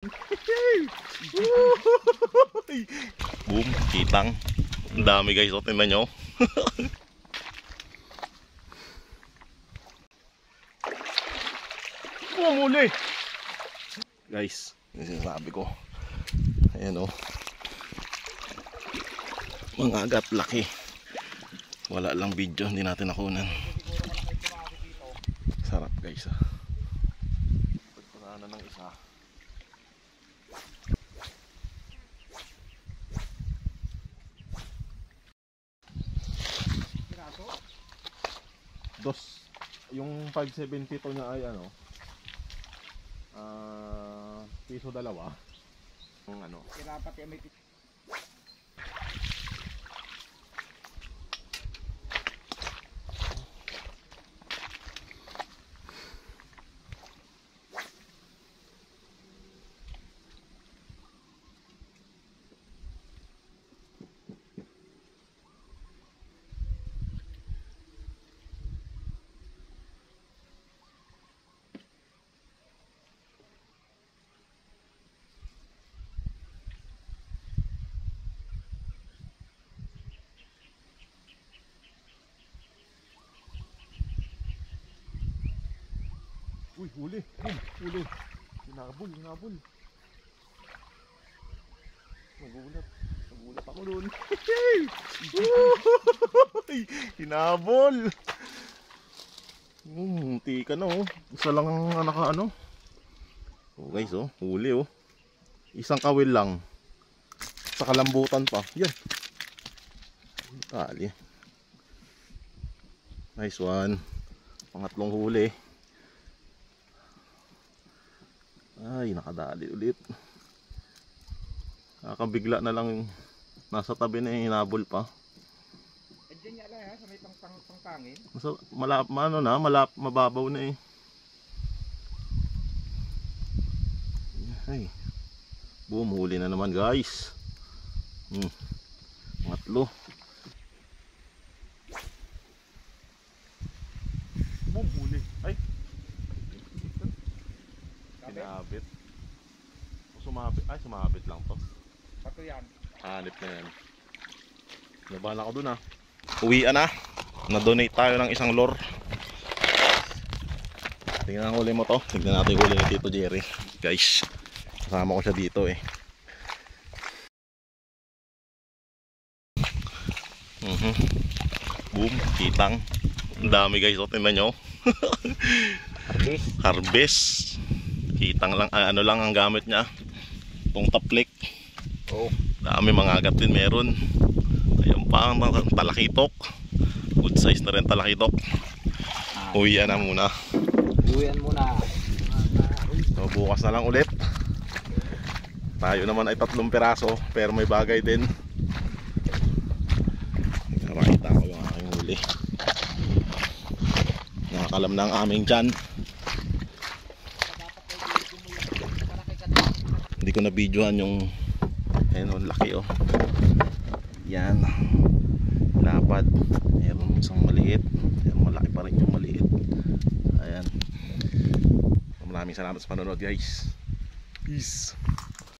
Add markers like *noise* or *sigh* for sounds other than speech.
*laughs* Boom, kitang. Ang dami guys, o tingnan nyo. *laughs* Pumuli! Guys, yung sinasabi ko. Ayan o. Mga agat laki. Wala lang video, hindi natin nakunan. Sarap guys ah. Pagpasana ng isa. Dos. Yung 570 to niya ay ano? Ah, piso dalawa. Yung ano? Kirapat yung may Uy, huli. Boom, huli. Hinabol, hinabol. Nagulat. Nagulat ako doon. *laughs* Hinabol. Hmm, tika na oh. Isa lang ang naka ano. Oh guys oh, huli oh. Isang kawil lang. Sa kalambutan pa. Yan. Tali. Nice one. Pangatlong huli. Ay, nakadali ulit. Nakakabigla na lang nasa tabi na yung hinabol pa. Diyan niya lang ha, sa may pang, pang, pangpangin. Malap, ano na, malap, mababaw na eh. Ay. Boom, huli na naman guys. Hmm. Matlo. Boom, huli. Ay, O, Sumabit. Ay, sumabit lang to. pato yan. Hanip na yan. Laban ako dun ah. Uwian na. Na-donate tayo ng isang lore. Tingnan ang huli mo to. Tingnan natin yung huli ni Tito Jerry. Guys, kasama ko siya dito eh. Mhm. Boom, kitang. Ang dami guys, o tingnan nyo. *laughs* Harvest. Harvest. Kitang lang, ah, ano lang ang gamit niya. Itong taplik. Oo. Dami mga agat din meron. Ayun pa talakitok. Good size na rin talakitok. Uwi na muna. Buyan muna. So bukas na lang ulit. Tayo naman ay tatlong piraso pero may bagay din. Nakakita ko yung aking huli. Nakakalam na ang aming dyan. Hindi ko na videohan yung ayun oh, laki oh. Yan. Lapad. Meron isang maliit. Meron malaki pa rin yung maliit. Ayan. Maraming salamat sa panonood guys. Peace.